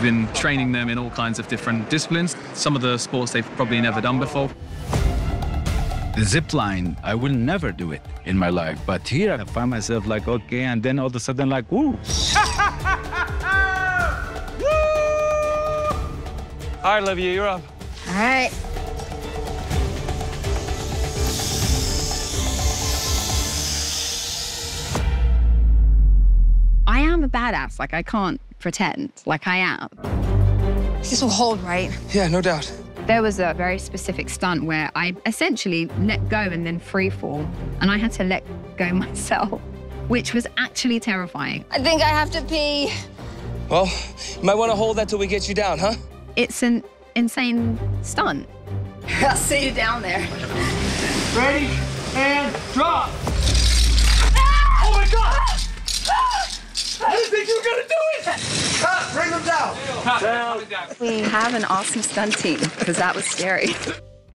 We've been training them in all kinds of different disciplines, some of the sports they've probably never done before. The zip line, I will never do it in my life. But here I find myself like, okay, and then all of a sudden like, woo. All right, Olivia, you're up. All right. I am a badass. Like, I can't pretend like I am. This will hold, right? Yeah, no doubt. There was a very specific stunt where I essentially let go and then free fall, and I had to let go myself, which was actually terrifying. I think I have to pee. Well, you might want to hold that till we get you down, huh? It's an insane stunt. I'll see you down there. Ready, and drop! We have an awesome stunt team because that was scary.